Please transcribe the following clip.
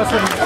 Gracias.